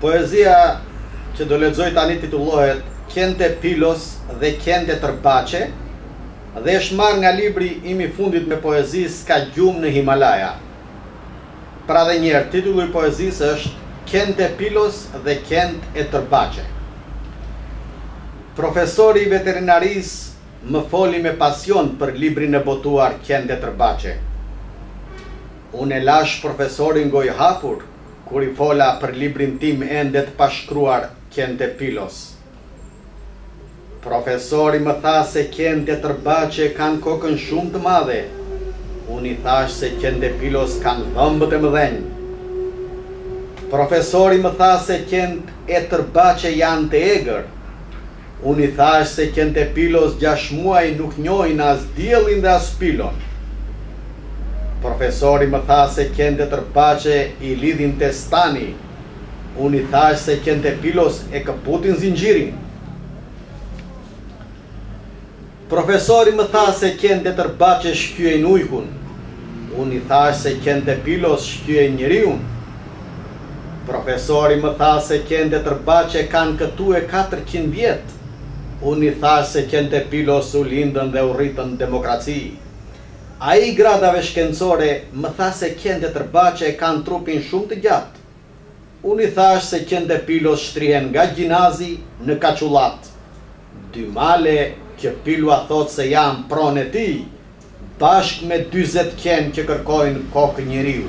Poezia që do lexoj tani titullohet Qentë e Pilos dhe Qentë e Tërbaçe dhe është marrë nga libri im i fundit me poezi S'ka gjumë në Himalaja. Pra dhe njëherë, titulli i poezisë është Qentë e Pilos dhe Qentë e Tërbaçe. Profesori i veterinarisë më foli me pasion për librin e botuar Qentë e Tërbaçe. Unë e lashë profesorin gojëhapur, kur i fola për librin tim ende të pashkruar Qentë e Pilos. Profesori më tha se qentë e Tërbaçe kanë kokën shumë të madhe. Unë i thashë se qentë e Pilos kanë dhëmbët e mëdhenj. Profesori më tha se qentë e Tërbaçe janë të egër. Unë i thashë se qentë e Pilos gjashtë muaj nuk njohin as diellin dhe as Pilon. Profesori më tha se qentë e Tërbaçe i lidhin te stani. Unë i thashë se qentë e Pilos e këputin zinxhirin. Profesori më tha se qentë e Tërbaçe shqyejnë ujkun. Unë i thashë se qentë e Pilos shqyejnë njeriun. Profesori më tha se qentë e Tërbaçe kanë këtu e katërqind vjet. Unë i thashë se qentë e Pilos u lindën dhe u rritën në demokraci. Ai i gradave shkencore më tha se qentë e Tërbaçe kanë trupin shumë të gjatë, Unë i thashë se qentë e Pilos shtrihen nga Gjinazi në Kaçullat, dy male që Pilua thotë se janë pronë e tij, bashkë me dyzet qen që kërkojnë kokë njeriu.